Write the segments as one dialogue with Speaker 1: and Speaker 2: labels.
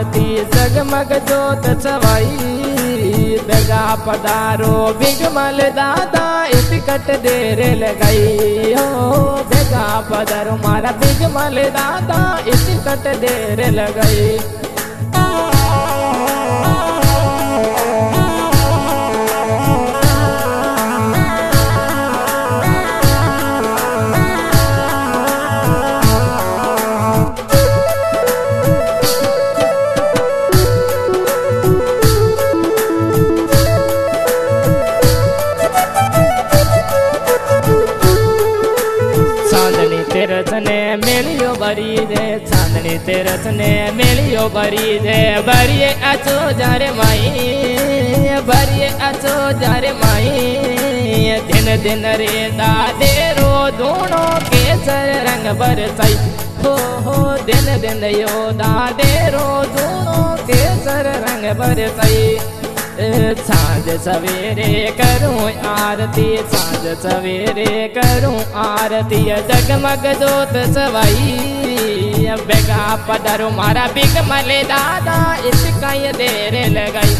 Speaker 1: आरती जगमग जोत छवाई दगा पधारो बिगमल दादा इटकट देर लगाई। हो दगा पधारो मारा बिगमल दादा इटकट देर लगाई। चांदनी तेरस ने मेलियो बरी दे, बरिए अचो जारे माई, बरिए अचो जारे माई। दिन दिन रे दादे रो दोनों केसर रंग बरसाई। हो हो, दिन दिन यो दादे रो दोनों केसर रंग बरसाई। साँझ सवेरे करूँ आरती, साँझ सवेरे करूँ आरती, जगमग जोत सवाई। बेगा पदर मारा बिग मले दादा इसका ये देर लगाई।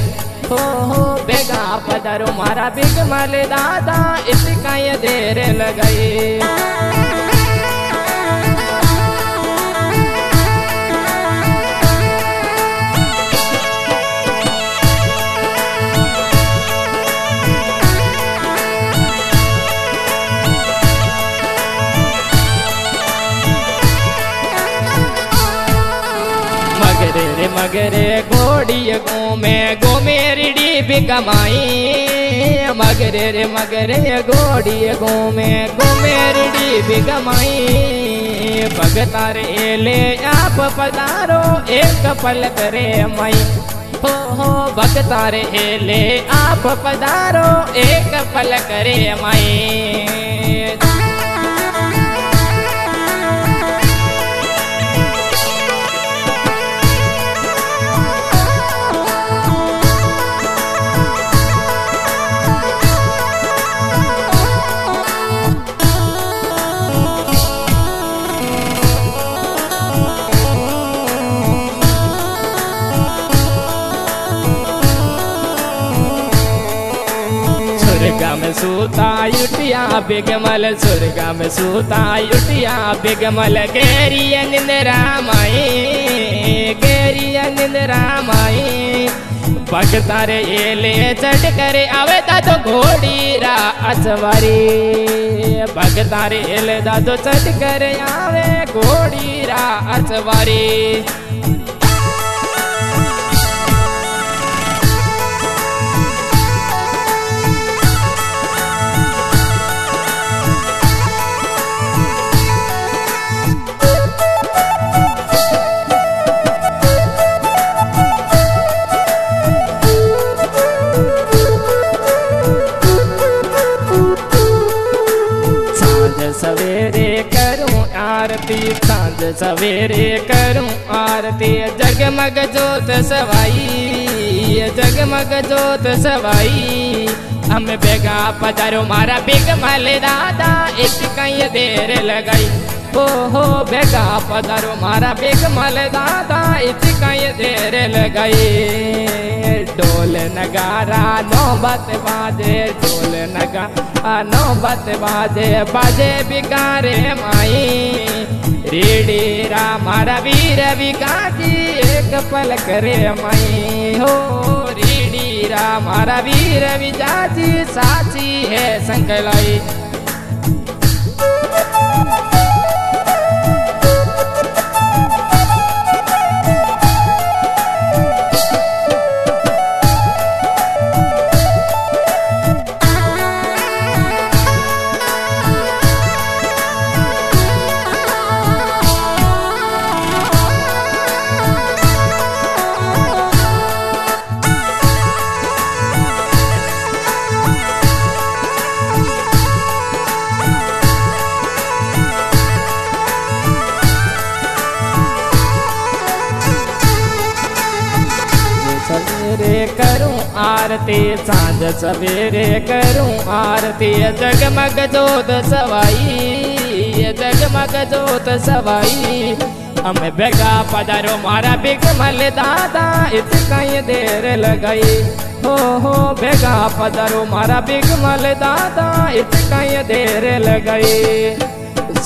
Speaker 1: हो हो, बेगा पदर मारा बिग मले दादा इसका ये देर लगाई। मगरे घोड़ी घूमे घूमेरिडी भी कमाई मगरे रे मगरे घोड़ी घूमे घूमेरिडी भी कमाई भगता रे ले आप पधारो एक पल करे मई हो हो भगता रे ले आप पधारो एक पल करे मई में सूता युटिया बिगमल सुरगा में सूता युटिया बिगमल। गेरिया निंदरा माई गेरिया निंदरा माई भगता रे एले चढ़ करे आवे दादो घोड़ी रा असवारी। भगता रे एले दादो चढ़ करे आवे घोड़ी रा असवारी। सवेरे करूँ आरती। जगमग जोत सवाई, जगमग जोत सवाई। हम बेगा पधारो मारा बिग मल दादा एक कई देर लगाई। हो हो बेगा पधारो मारा बिग मल दादा एक कई देर लगाई। ढोल नगारा, नौबत बाजे, ढोल नगारा नौबत बाजे बाजे बिगारे माई। रेडी रामारा वीर विकाजी एक पल करे माई. हो, रेडी रामारा वीर विजाजी साची है संकलाई. आरती, साँझ सवेरे करूँ आरती। जगमग जोत सवाई जगमग जोत सवाई। हम बेगा पधारो मारा बिकमल दादा इत इतकाई देर लगाई। हो हो, बेगा पधारो मारा बिकमल दादा इत इतकाई देर लगाई।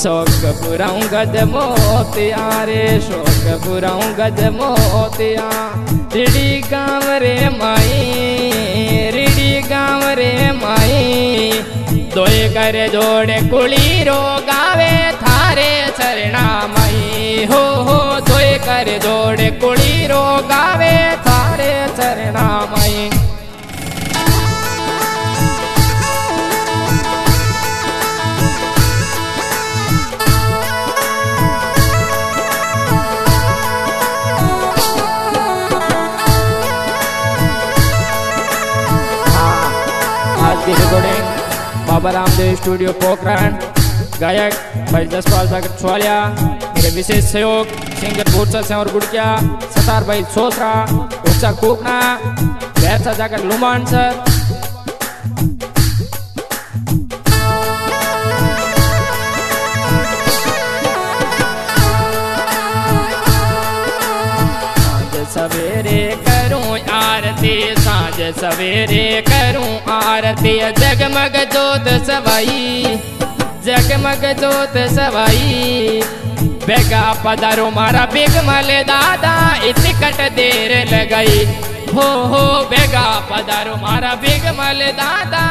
Speaker 1: शौक बुराऊं गज मोतिया रे, शौक बुराऊ गज मोतिया रिड़ी गाँव रे माई, रिड़ी गाँव रे माई। दोए कर जोड़े कुली रो गावे थारे चरणा माई। हो हो, दोए कर जोड़े कुली रो गावे थारे चरणा माई। बाबा रामदेव स्टूडियो पोखरण, गायक भाई जसपाल सागर छुआलिया, मेरे विशेष सहयोग, सिंगर भूरसा सिंह और गुड़किया, सतार भाई सोसरा उत्साह कोकना बैरसा जाकर लुमान सर सवेरे करूँ आरती, साँझ सवेरे करूँ आरती। जगमग जोत सवाई, जगमग जोत सवाई। बेगा पधारो मारा बिगमल दादा, इतकट देर लगाई। हो हो, बेगा पधारो मारा बिगमल दादा